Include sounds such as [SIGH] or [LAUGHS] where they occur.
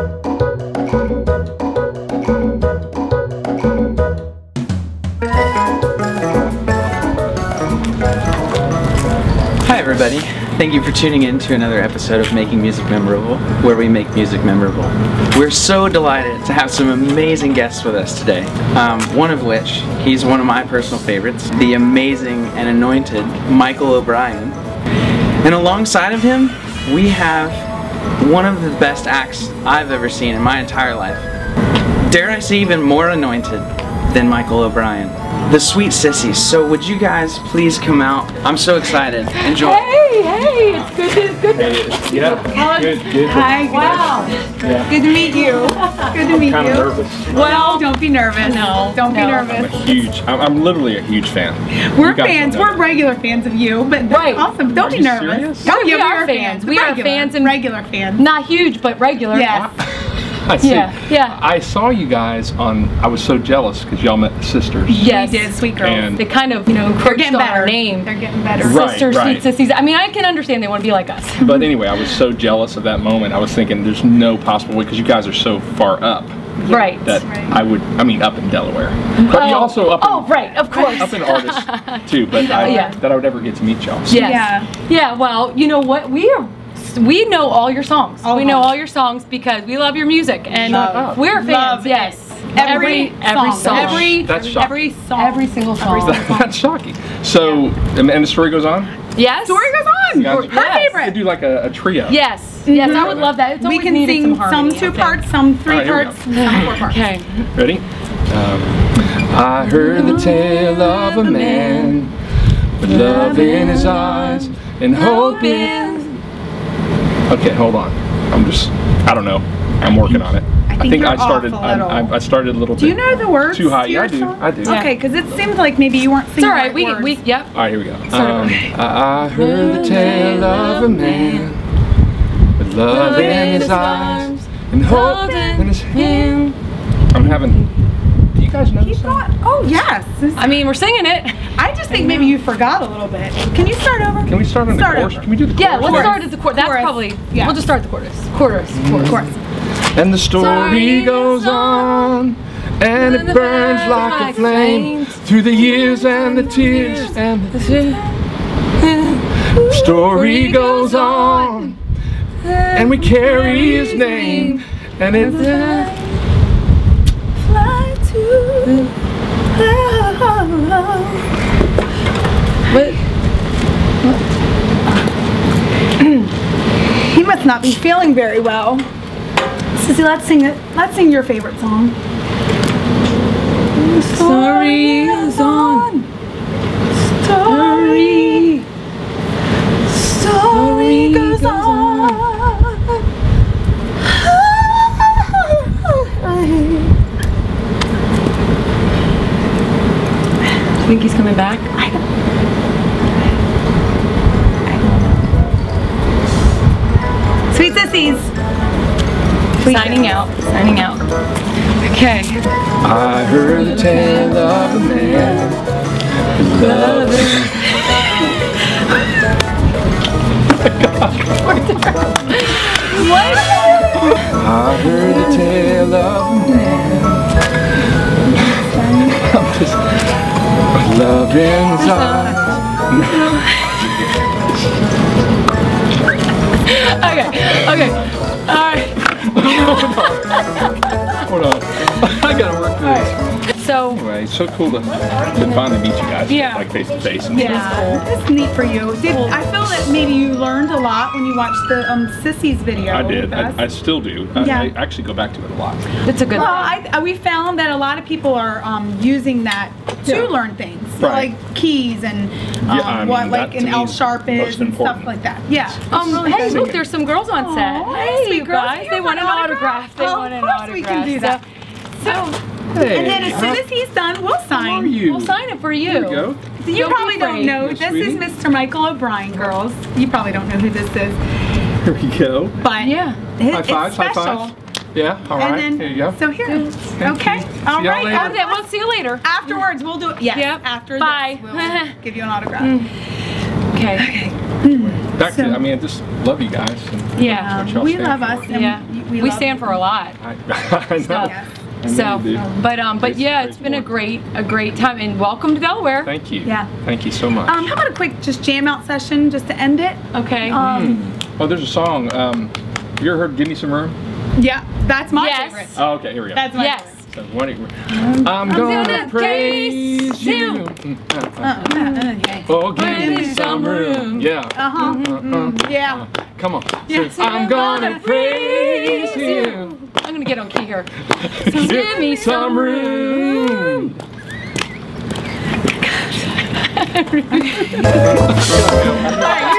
Hi everybody. Thank you for tuning in to another episode of Making Music Memorable, where we make music memorable. We're so delighted to have some amazing guests with us today. Um, one of which, he's one of my personal favorites, the amazing and anointed Michael O'Brien. And alongside of him, we have one of the best acts I've ever seen in my entire life. Dare I say even more anointed than Michael O'Brien. The Sweet Sissies. So would you guys please come out? I'm so excited. Enjoy. Hey, hey, it's good to, good to, Yeah, good, good. hi, wow. Yeah. Good to meet you. Good to meet Kind you. of nervous. Well, don't be nervous. No, Don't be no. I'm a nervous. huge, I'm, I'm literally a huge fan. We're fans. We're regular fans of you, but that's Right. awesome. Don't Are be nervous. serious? Oh, We yeah, are fans. We are fans and- regular fans. Not huge, but regular. Yes. [LAUGHS] I see. Yeah, yeah. I saw you guys on, I was so jealous because y'all met the sisters. Yes. We did, sweet girls. And- They kind of, you know, They're getting better. our name. They're getting better. Right. Sister, sweet sissies. I mean, I can understand they want to be like us. [LAUGHS] But anyway, I was so jealous of that moment. I was thinking there's no possible way because you guys are so far up Right. that Right. I would, I mean, up in Delaware. But Oh. also up in, Oh, right, of course. up in artists [LAUGHS] too, but I, Yeah. that I would ever get to meet y'all. Yes. Yeah. Yeah, well, you know what? We are we know all your songs. All we know all your songs because we love your music and Love. we're fans. Love yes. Every, every song. song. Every, That's shocking. every song. Every single song. [LAUGHS] That's shocking. So, and, and the story goes on? yes. Story goes on. guys- Her Yes. Could favorite. do like a, a trio. Yes. Yes, I would love that. It's We can sing some, some, two parts, some three Alright, here we parts, some four parts. Okay. Ready? Um, I heard the tale of a man with love in his eyes and hope in. Okay, hold on. I'm just, I don't know. I'm working on it. I think you're I started. off a I, little. I, I started a little Do you know the words? too high. to Yeah, I do. song? I do. Okay, because it seems like maybe you weren't It's all right. right We words. we yep. All right, here we go. Sorry. Um, I, I heard the tale of a man with love in his eyes and hope in his hand. I'm having. Do you guys know Keep this song? going. Oh yes. I mean, we're singing it. I just think maybe you forgot a little bit. Can you start over? Can we start on the chorus? over. Can we do the chorus? Yeah, let's Chorus. start at the chorus. That's Chorus. probably. Yeah. We'll just start the chorus. Chorus. Chorus. Mm. Chorus. And the story Story goes on, and it burns like a flame through the years and the tears. And the story goes on, and we carry his name, and it. But [CLEARS THROAT] He must not be feeling very well. Sissy, let's sing it. Let's sing your favorite song. The story goes on. Story. Story goes on. think he's coming back. Sweet sissies. Signing out. Signing out. Okay. I heard the tale of a man with love. I heard the tale of a man. I'm just with Okay. Okay. It's so cool to, to finally meet you guys, Yeah. like face to face. and Yeah, it's neat for you. Did, I feel that maybe you learned a lot when you watched the um, Sissies video. I did. I, I still do. I, Yeah. I actually go back to it a lot. it's a good. Well, I, I- we found that a lot of people are um, using that to Yeah. learn things, Right. like keys and um, Yeah, I what like that an to L me is sharp is most and stuff like that. Yeah. Um, Really hey, look, there's some girls on set. Aw, hey, sweet you girls, guys, you they want want an an autograph. They Well, want an autograph. of course autograph. we can do that. So, Hey, and then as soon as he's done, we'll sign. you? We'll sign it for you. There we go. So you Don't probably don't know. Yeah, This sweetie. is Mr. Michael O'Brien, girls. You probably don't know who this is, Here we go. but Yeah. it- High it's fives, high special. fives. Yeah, all right. And then, Here you go. so here. Okay. you. All See y'all right. later. after- we'll see you later. Afterwards, we'll do it. Yes. Yep. After Bye. this, we'll [LAUGHS] give you an autograph. Mm. Okay. back to, So- I mean, I just love you guys. Yeah. we love for. us. And Yeah. We, We love stand for a lot. I, [LAUGHS] I know. Yes. I know So, you but um, but Praise- yeah, it's been the a great a great time, and welcome to Delaware. Thank you. Yeah. Thank you so much. Um, how about a quick just jam out session just to end it? Okay. Um, oh, there's a song. Um, you ever heard "Give Me Some Room"? yeah, that's my Yes. favorite. Oh, okay. Here we go. That's my yes. So, what do you- I'm, gonna, gonna praise praise you. you. Mm, uh, uh. Okay. Oh, give Give me me some some room. room. Yeah. Uh-huh. Uh, uh, Yeah. uh. Come on. Yes. Say, I'm gonna praise you. Gonna get on key here. [LAUGHS] So give me some room. [LAUGHS] [LAUGHS] All right,